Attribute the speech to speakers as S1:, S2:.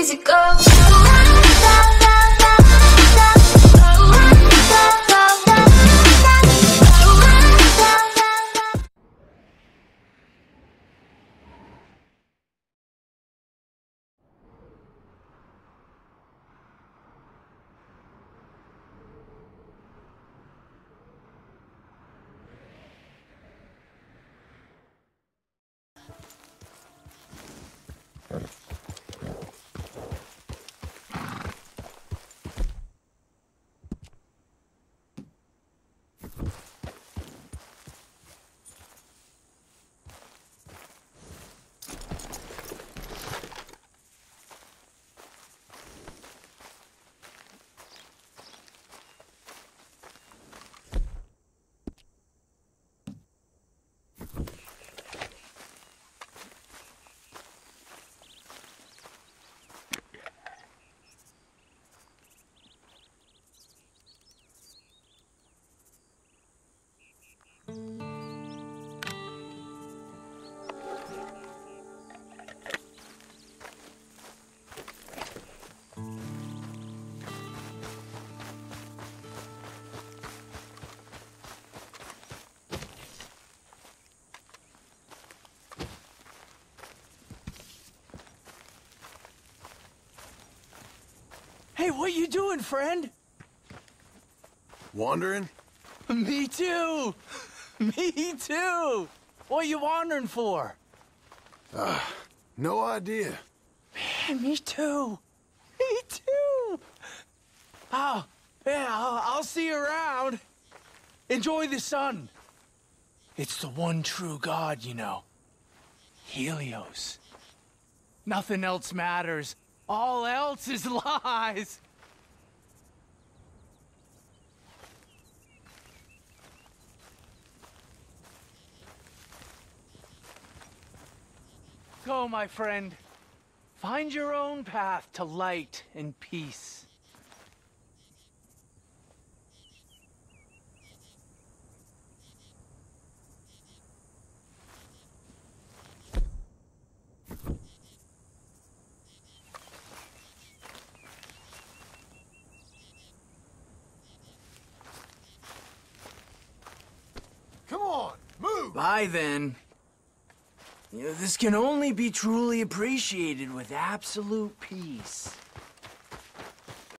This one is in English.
S1: easy go.
S2: Hey, what you doing, friend?
S3: Wandering?
S2: Me too. Me too. What you wandering for?
S3: Ah, no idea.
S2: Man, me too. Me too. Oh, yeah, I'll, I'll see you around. Enjoy the sun. It's the one true God, you know. Helios. Nothing else matters. All else is lies. Go, my friend. Find your own path to light and peace. Bye then. You know, this can only be truly appreciated with absolute peace.